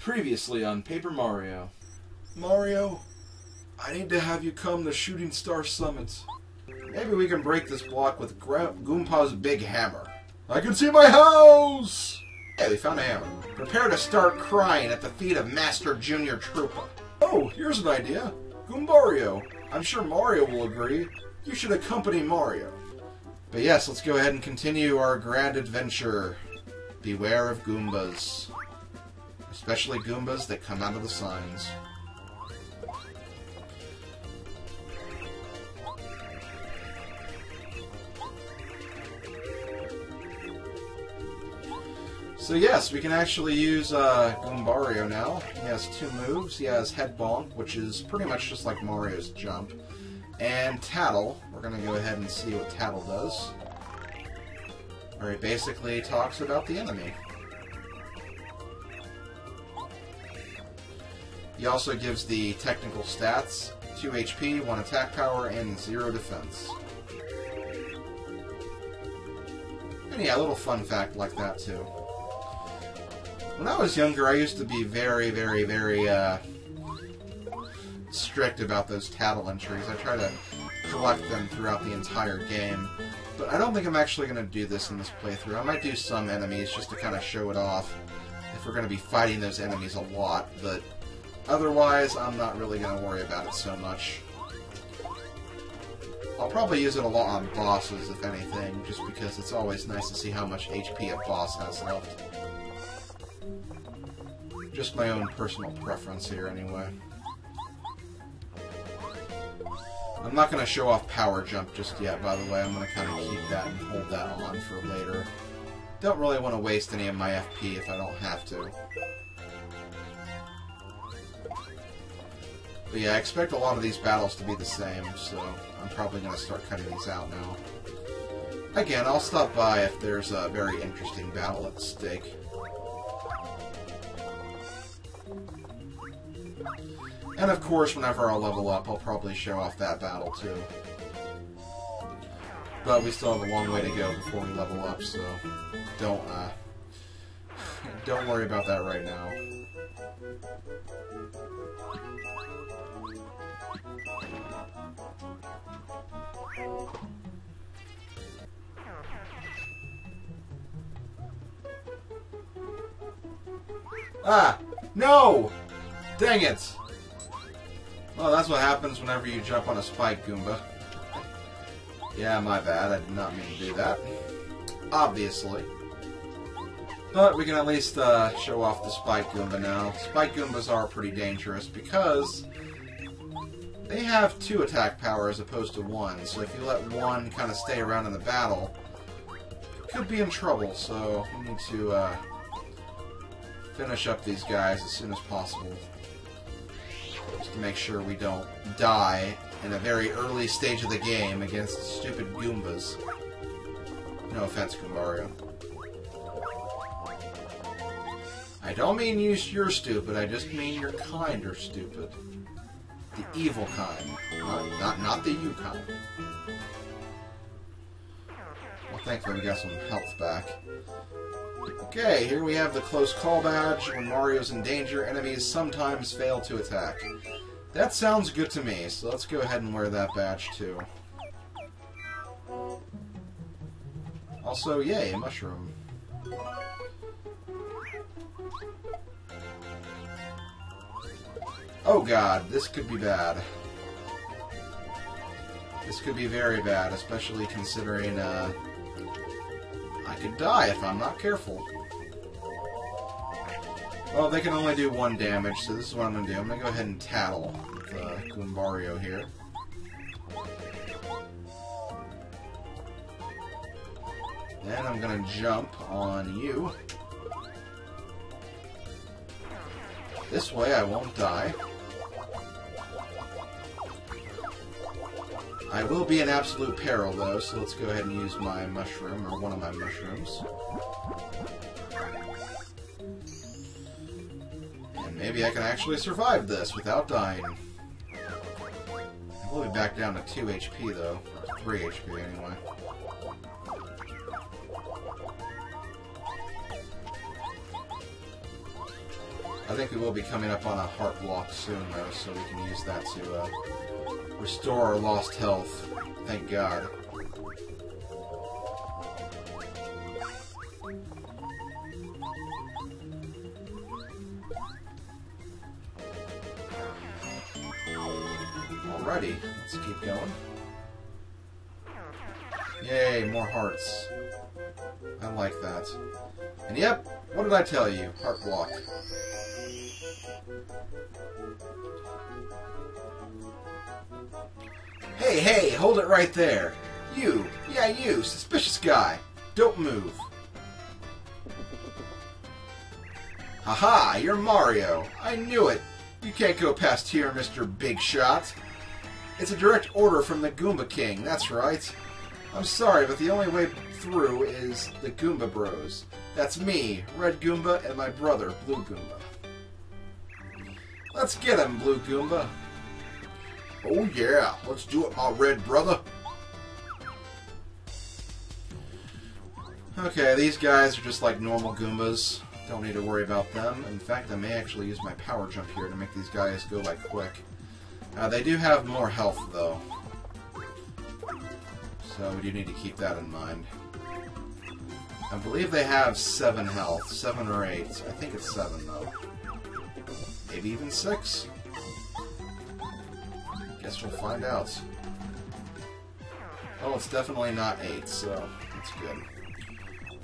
Previously on Paper Mario. Mario, I need to have you come to Shooting Star Summit. Maybe we can break this block with Gra- Goompa's big hammer. I can see my house! Hey, we found a hammer. Prepare to start crying at the feet of Master Junior Troopa. Oh, here's an idea. Goombario. I'm sure Mario will agree. You should accompany Mario. But yes, let's go ahead and continue our grand adventure. Beware of Goombas. Especially Goombas that come out of the signs. So yes, we can actually use uh, Goombario now. He has two moves. He has Head Bonk, which is pretty much just like Mario's jump. And Tattle. We're going to go ahead and see what Tattle does. Where he basically talks about the enemy. He also gives the technical stats, 2 HP, 1 attack power, and 0 defense. And yeah, a little fun fact like that too. When I was younger, I used to be very, very, very uh, strict about those tattle entries. I try to collect them throughout the entire game. But I don't think I'm actually going to do this in this playthrough. I might do some enemies just to kind of show it off if we're going to be fighting those enemies a lot. But otherwise, I'm not really going to worry about it so much. I'll probably use it a lot on bosses, if anything, just because it's always nice to see how much HP a boss has left. Just my own personal preference here, anyway. I'm not going to show off Power Jump just yet, by the way. I'm going to kind of keep that and hold that on for later. Don't really want to waste any of my FP if I don't have to. But yeah, I expect a lot of these battles to be the same, so I'm probably going to start cutting these out now. Again, I'll stop by if there's a very interesting battle at stake. And of course, whenever I level up, I'll probably show off that battle too. But we still have a long way to go before we level up, so don't uh, don't worry about that right now. Ah! No! Dang it! Well, that's what happens whenever you jump on a spike, Goomba. Yeah, my bad. I did not mean to do that. Obviously. But we can at least uh, show off the Spike Goomba now. Spike Goombas are pretty dangerous because they have two attack power as opposed to one. So if you let one kind of stay around in the battle, could be in trouble. So we need to uh, finish up these guys as soon as possible. Just to make sure we don't die in a very early stage of the game against stupid Goombas. No offense, Goombario. I don't mean you, you're stupid, I just mean your kind are stupid. The evil kind. Not, not, not the you kind. Well, thankfully we got some health back. Okay, here we have the close call badge. When Mario's in danger, enemies sometimes fail to attack. That sounds good to me, so let's go ahead and wear that badge too. Also, yay, a mushroom. Oh god, this could be bad. This could be very bad, especially considering, uh, I could die if I'm not careful. Well, they can only do one damage, so this is what I'm going to do. I'm going to go ahead and tattle with uh, here. Then I'm going to jump on you. This way I won't die. I will be in absolute peril, though, so let's go ahead and use my mushroom, or one of my mushrooms. And maybe I can actually survive this without dying. We'll be back down to 2 HP, though. Or 3 HP, anyway. I think we will be coming up on a heart block soon, though, so we can use that to uh, restore our lost health. Thank God. Alrighty, let's keep going. Yay, more hearts. I like that. And yep, what did I tell you? Heart block. Hey, hey, hold it right there. You, yeah, you, suspicious guy. Don't move. Haha, you're Mario. I knew it. You can't go past here, Mr. Big Shot. It's a direct order from the Goomba King, that's right. I'm sorry, but the only way through is the Goomba Bros. That's me, Red Goomba, and my brother, Blue Goomba. Let's get him, Blue Goomba. Oh yeah, let's do it, my red brother. Okay, these guys are just like normal Goombas. Don't need to worry about them. In fact, I may actually use my power jump here to make these guys go by quick. Uh, they do have more health, though. So we do need to keep that in mind. I believe they have 7 health. 7 or 8. I think it's 7, though. Maybe even 6? Guess we'll find out. Oh, it's definitely not 8, so that's good.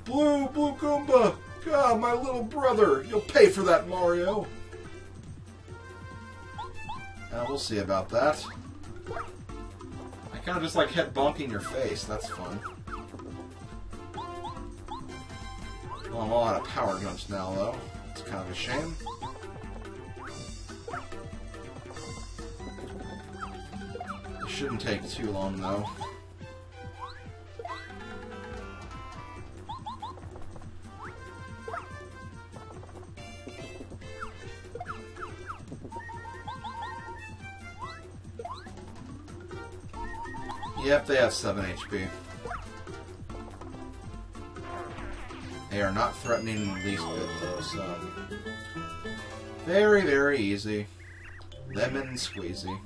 Blue, Blue Goomba! God, my little brother! You'll pay for that, Mario! Uh, we'll see about that. I kind of just like head bonking your face. That's fun. Well, I'm all out of power jumps now, though. It's kind of a shame. Shouldn't take too long, though. Yep, they have 7 HP. They are not threatening the least bit, though, so... Very, very easy. Lemon squeezy.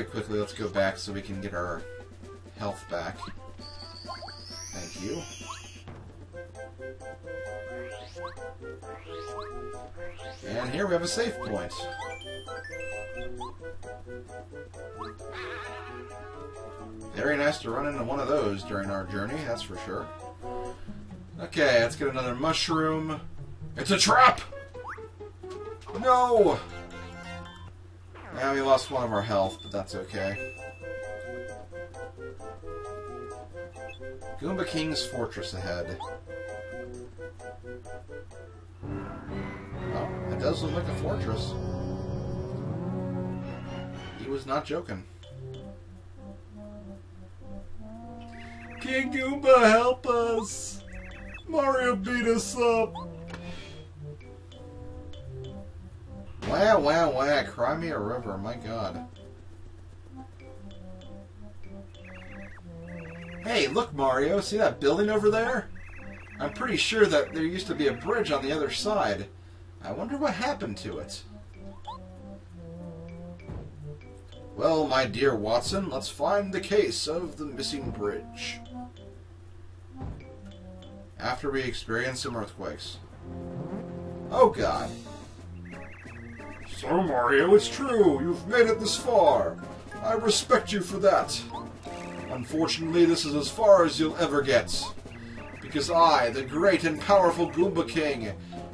Very quickly, let's go back so we can get our health back. Thank you. And here we have a save point. Very nice to run into one of those during our journey, that's for sure. Okay, let's get another mushroom. It's a trap! No! Yeah, we lost one of our health, but that's okay. Goomba King's Fortress ahead. Oh, it does look like a fortress. He was not joking. King Goomba, help us! Mario beat us up! Wow, wow, wow, cry me a river, my god. Hey, look, Mario, see that building over there? I'm pretty sure that there used to be a bridge on the other side. I wonder what happened to it. Well, my dear Watson, let's find the case of the missing bridge. After we experience some earthquakes. Oh god. So, Mario, it's true. You've made it this far. I respect you for that. Unfortunately, this is as far as you'll ever get. Because I, the great and powerful Goomba King,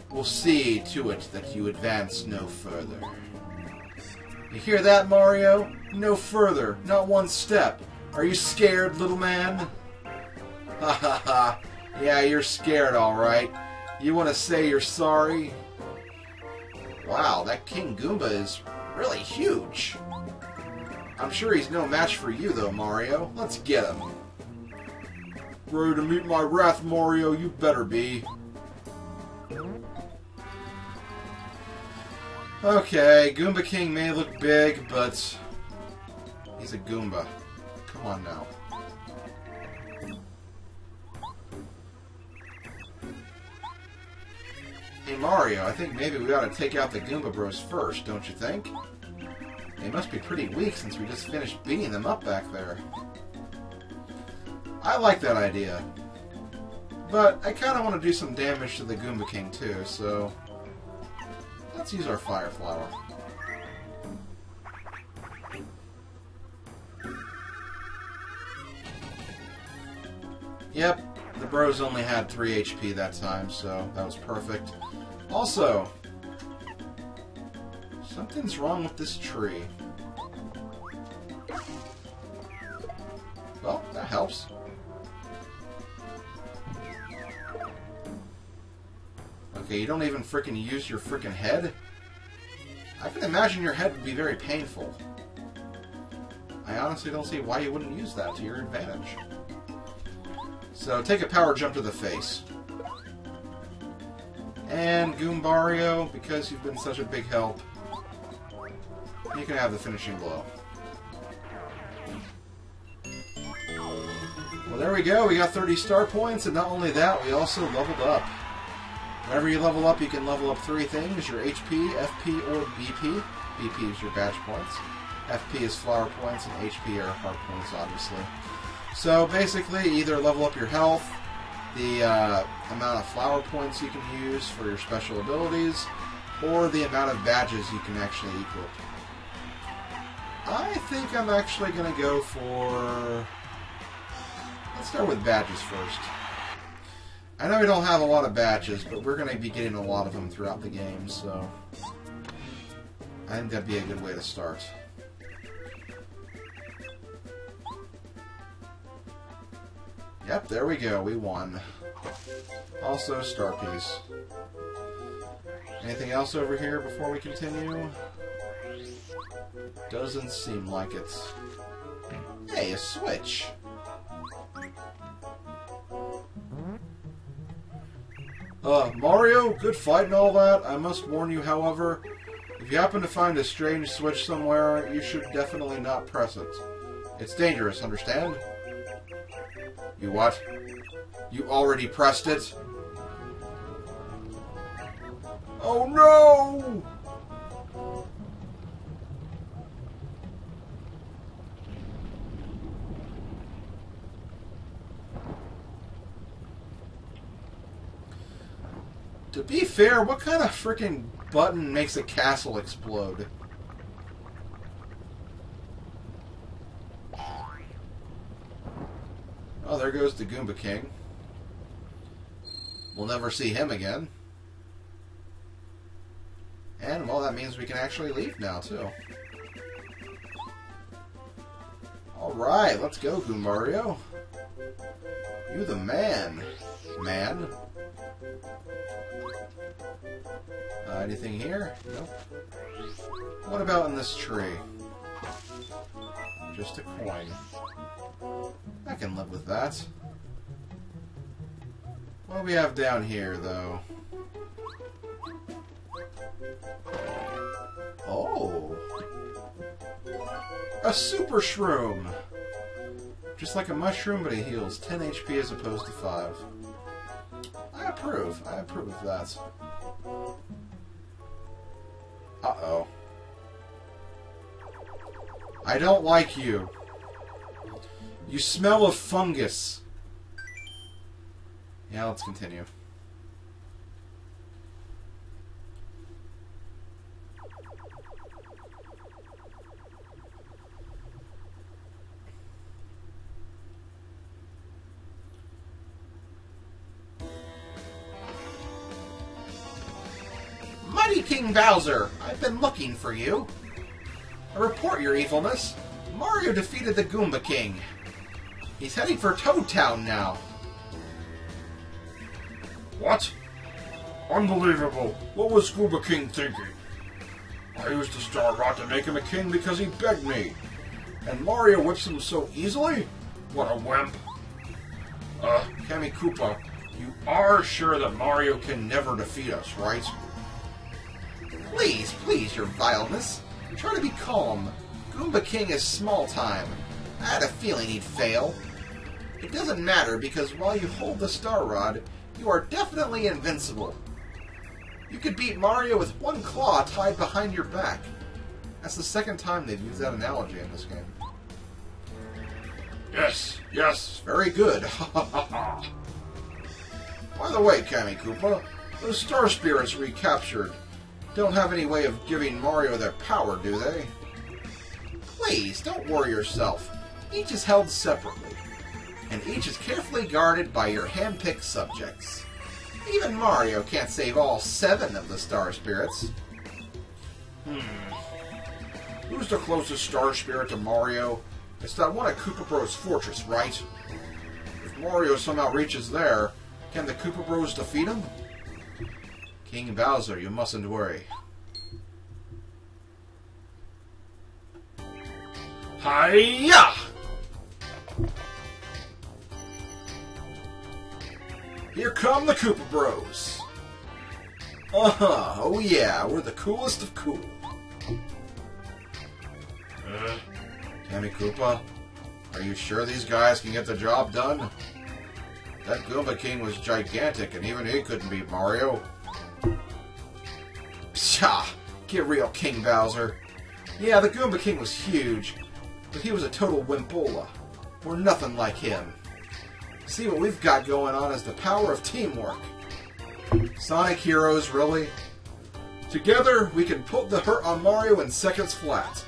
will see to it that you advance no further. You hear that, Mario? No further, not one step. Are you scared, little man? Ha ha ha. Yeah, you're scared, alright. You want to say you're sorry? Wow, that King Goomba is really huge. I'm sure he's no match for you, though, Mario. Let's get him. Ready to meet my wrath, Mario? You better be. Okay, Goomba King may look big, but he's a Goomba. Come on now. Hey Mario, I think maybe we ought to take out the Goomba Bros first, don't you think? They must be pretty weak since we just finished beating them up back there. I like that idea. But I kind of want to do some damage to the Goomba King too, so... Let's use our Fire Flower. Yep, the bros only had 3 HP that time, so that was perfect. Also, something's wrong with this tree. Well, that helps. Okay, you don't even freaking use your freaking head? I can imagine your head would be very painful. I honestly don't see why you wouldn't use that to your advantage. So take a power jump to the face. And Goombario, because you've been such a big help, you can have the finishing blow. Well, there we go. We got 30 star points, and not only that, we also leveled up. Whenever you level up, you can level up three things, your HP, FP, or BP. BP is your badge points. FP is flower points, and HP are heart points, obviously. So basically, either level up your health, the uh, amount of flower points you can use for your special abilities, or the amount of badges you can actually equip. I think I'm actually going to go for... Let's start with badges first. I know we don't have a lot of badges, but we're going to be getting a lot of them throughout the game, so... I think that'd be a good way to start. Yep, there we go. We won. Also, star piece. Anything else over here before we continue? Doesn't seem like it. Hey, a switch! Uh, Mario, good fight and all that. I must warn you, however, if you happen to find a strange switch somewhere, you should definitely not press it. It's dangerous, understand? You what? You already pressed it? Oh no! To be fair, what kind of freaking button makes a castle explode? Oh, there goes the Goomba King. We'll never see him again. And, well, that means we can actually leave now, too. Alright, let's go, Goombario. You the man, man. Uh, anything here? Nope. What about in this tree? Just a coin. I can live with that. What do we have down here, though? Oh! A super shroom! Just like a mushroom, but it heals 10 HP as opposed to 5. I approve. I approve of that. Uh-oh. I don't like you. You smell of fungus. Yeah, let's continue. Mighty King Bowser, I've been looking for you. I report your evilness. Mario defeated the Goomba King. He's heading for Toad Town now. What? Unbelievable. What was Goomba King thinking? I used the Star Rod to make him a king because he begged me. And Mario whips him so easily? What a wimp. Uh, Kammy Koopa, you are sure that Mario can never defeat us, right? Please, please, your vileness. Try to be calm. Goomba King is small time. I had a feeling he'd fail. It doesn't matter because while you hold the Star Rod, you are definitely invincible. You could beat Mario with one claw tied behind your back. That's the second time they've used that analogy in this game. Yes, yes. Very good. By the way, Kammy Koopa, those Star Spirits recaptured don't have any way of giving Mario their power, do they? Please, don't worry yourself. Each is held separately, and each is carefully guarded by your hand-picked subjects. Even Mario can't save all seven of the Star Spirits. Hmm. Who's the closest Star Spirit to Mario? It's that one at Koopa Bros Fortress, right? If Mario somehow reaches there, can the Koopa Bros defeat him? King Bowser, you mustn't worry. Hiya! Here come the Koopa Bros. Uh-huh, oh yeah, we're the coolest of cool. Uh, Kammy Koopa, are you sure these guys can get the job done? That Goomba King was gigantic, and even he couldn't beat Mario. Pshaw! Get real, King Bowser. Yeah, the Goomba King was huge, but he was a total wimpola. We're nothing like him. See, what we've got going on is the power of teamwork. Sonic Heroes, really? Together, we can put the hurt on Mario in seconds flat.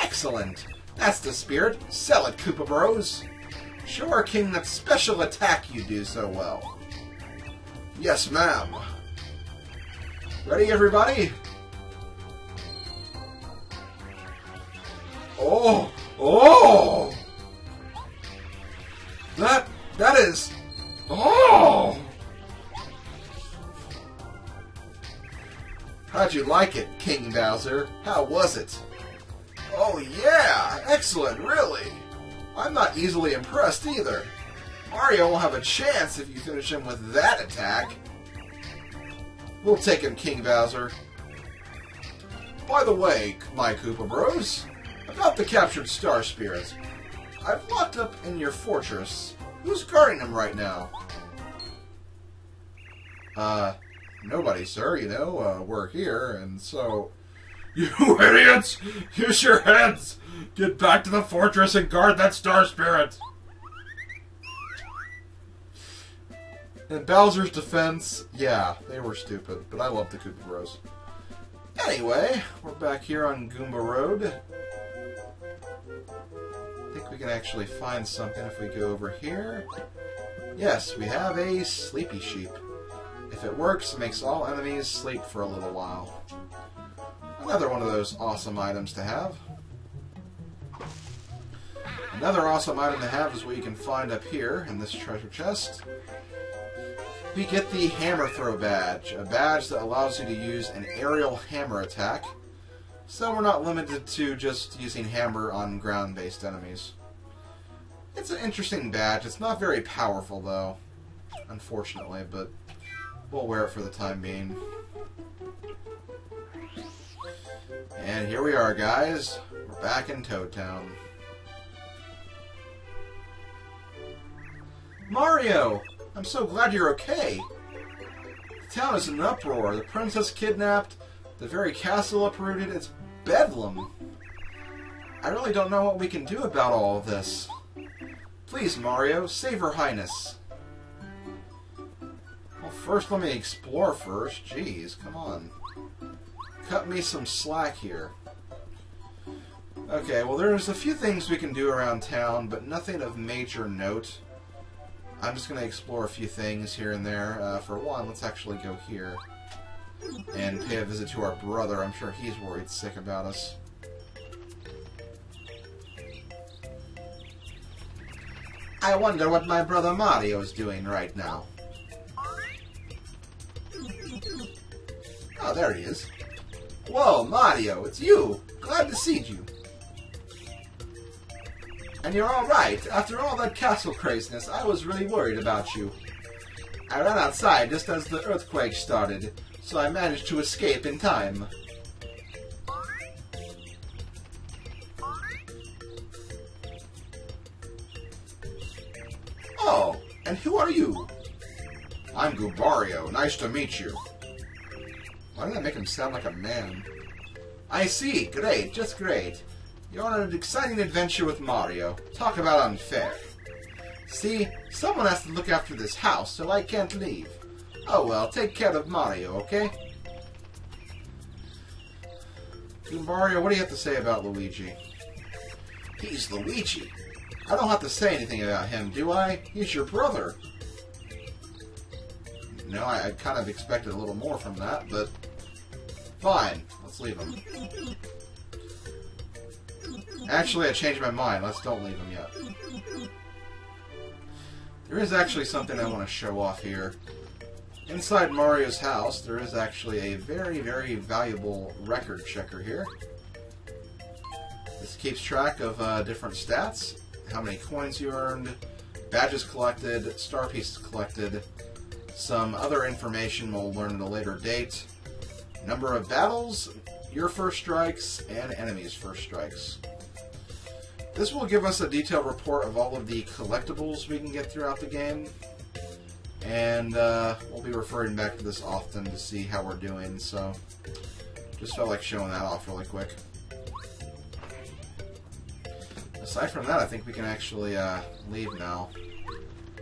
Excellent! That's the spirit. Sell it, Koopa Bros. Show our king that special attack you do so well. Yes, ma'am. Ready, everybody? Oh! Oh! That... that is... Oh! How'd you like it, King Bowser? How was it? Oh yeah! Excellent, really! I'm not easily impressed either. Mario won't have a chance if you finish him with that attack. We'll take him, King Bowser. By the way, my Koopa Bros, about the captured Star Spirits. I've locked up in your fortress. Who's guarding them right now? Uh, nobody, sir. You know, uh, we're here, and so... you idiots! Use your heads! Get back to the fortress and guard that Star Spirit! In Bowser's defense, yeah, they were stupid, but I love the Koopa Bros. Anyway, we're back here on Goomba Road. We can actually find something if we go over here. Yes, we have a Sleepy Sheep. If it works, it makes all enemies sleep for a little while. Another one of those awesome items to have. Another awesome item to have is what you can find up here in this treasure chest. We get the Hammer Throw badge, a badge that allows you to use an aerial hammer attack. So we're not limited to just using hammer on ground-based enemies. It's an interesting badge. It's not very powerful, though, unfortunately, but we'll wear it for the time being. And here we are, guys. We're back in Toad Town. Mario! I'm so glad you're okay. The town is in an uproar. The princess kidnapped. The very castle uprooted. It's bedlam. I really don't know what we can do about all of this. Please, Mario, save her highness. Well, first let me explore first. Jeez, come on. Cut me some slack here. Okay, well there's a few things we can do around town, but nothing of major note. I'm just going to explore a few things here and there. Uh, for one, let's actually go here and pay a visit to our brother. I'm sure he's worried sick about us. I wonder what my brother Mario is doing right now. Oh, there he is. Whoa, Mario, it's you! Glad to see you. And you're alright. After all that castle craziness, I was really worried about you. I ran outside just as the earthquake started, so I managed to escape in time. Nice to meet you. Why did I make him sound like a man? I see. Great. Just great. You're on an exciting adventure with Mario. Talk about unfair. See, someone has to look after this house, so I can't leave. Oh well, take care of Mario, okay? Mario, what do you have to say about Luigi? He's Luigi. I don't have to say anything about him, do I? He's your brother. No, I, I kind of expected a little more from that, but fine. Let's leave him. Actually, I changed my mind. Let's don't leave him yet. There is actually something I want to show off here. Inside Mario's house, there is actually a very, very valuable record checker here. This keeps track of uh, different stats, how many coins you earned, badges collected, star pieces collected, some other information we'll learn at a later date, number of battles, your first strikes, and enemies' first strikes. This will give us a detailed report of all of the collectibles we can get throughout the game. And uh, we'll be referring back to this often to see how we're doing, so just felt like showing that off really quick. Aside from that, I think we can actually uh, leave now.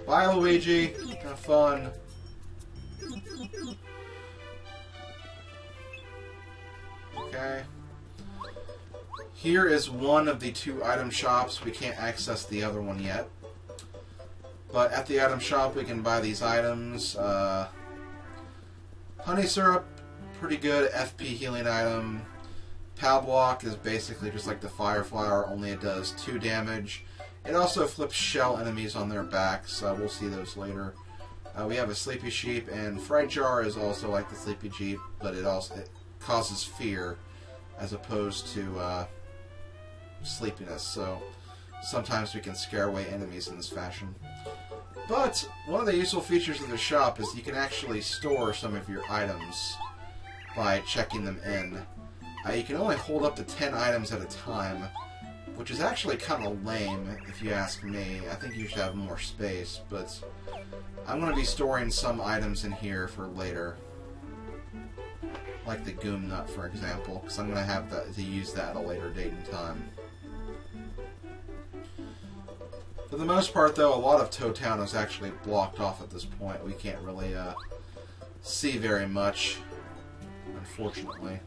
Bye, Luigi. Have fun. Okay. Here is one of the two item shops. We can't access the other one yet. But at the item shop, we can buy these items. Uh, honey syrup, pretty good FP healing item. POW Block is basically just like the Fire Flower, only it does 2 damage. It also flips shell enemies on their backs. Uh, we'll see those later. Uh, we have a Sleepy Sheep, and Fright Jar is also like the Sleepy Sheep, but it also it causes fear as opposed to uh, sleepiness, so sometimes we can scare away enemies in this fashion. But one of the useful features of the shop is you can actually store some of your items by checking them in. Uh, you can only hold up to 10 items at a time, which is actually kind of lame if you ask me. I think you should have more space, but I'm going to be storing some items in here for later. Like the Goom Nut, for example, because I'm going to have to use that at a later date and time. For the most part, though, a lot of Toad Town is actually blocked off at this point. We can't really uh, see very much, unfortunately.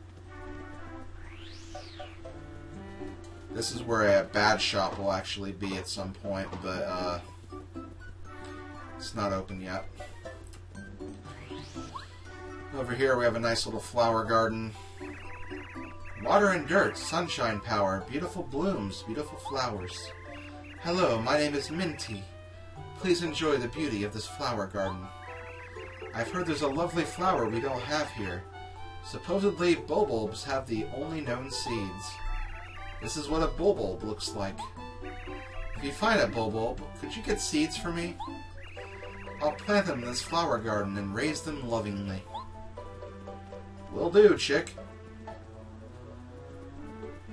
This is where a bad shop will actually be at some point, but uh, it's not open yet. Over here we have a nice little flower garden. Water and dirt, sunshine power, beautiful blooms, beautiful flowers. Hello, my name is Minty. Please enjoy the beauty of this flower garden. I've heard there's a lovely flower we don't have here. Supposedly, bulbs have the only known seeds. This is what a bulb looks like. If you find a bulb, could you get seeds for me? I'll plant them in this flower garden and raise them lovingly. Will do, chick.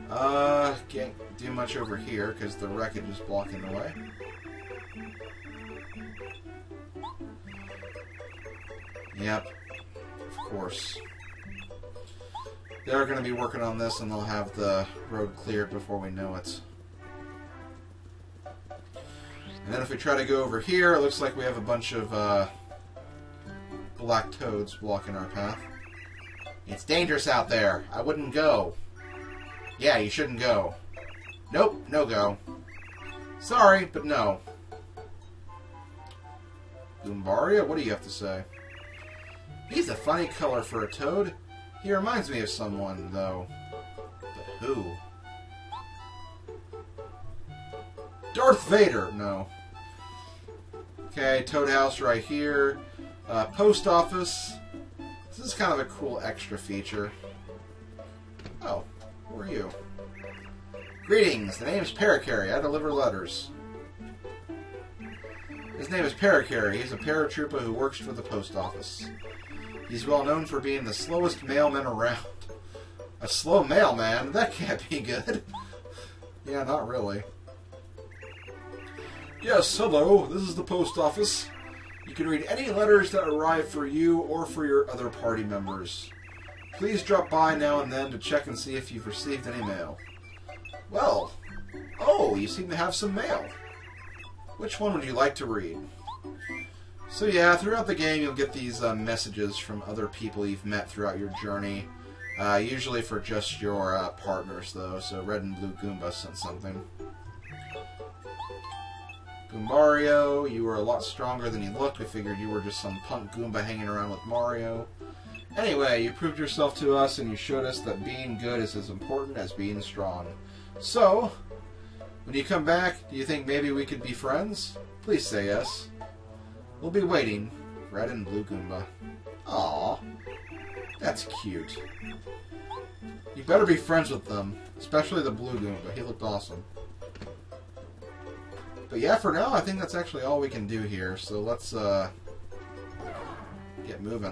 Uh, can't do much over here because the wreckage is blocking the way. Yep, of course. They're going to be working on this and they'll have the road cleared before we know it. And then if we try to go over here, it looks like we have a bunch of uh, black toads blocking our path. It's dangerous out there. I wouldn't go. Yeah, you shouldn't go. Nope, no go. Sorry, but no. Goombario, what do you have to say? He's a funny color for a toad. He reminds me of someone, though. But who? Darth Vader! No. Okay, Toad House right here. Uh, post office. This is kind of a cool extra feature. Oh, who are you? Greetings, the name is Parakarry. I deliver letters. His name is Parakarry. He's a paratrooper who works for the post office. He's well known for being the slowest mailman around. A slow mailman? That can't be good. yeah, not really. Yes, hello. This is the post office. You can read any letters that arrive for you or for your other party members. Please drop by now and then to check and see if you've received any mail. Well, oh, you seem to have some mail. Which one would you like to read? So yeah, throughout the game you'll get these uh, messages from other people you've met throughout your journey. Uh, usually for just your uh, partners, though. So Red and Blue Goomba sent something. Goombario, you were a lot stronger than you looked. We figured you were just some punk Goomba hanging around with Mario. Anyway, you proved yourself to us and you showed us that being good is as important as being strong. So, when you come back, do you think maybe we could be friends? Please say yes. We'll be waiting. Red and Blue Goomba. Aww. That's cute. You better be friends with them, especially the Blue Goomba. He looked awesome. But yeah, for now, I think that's actually all we can do here. So let's uh, get moving.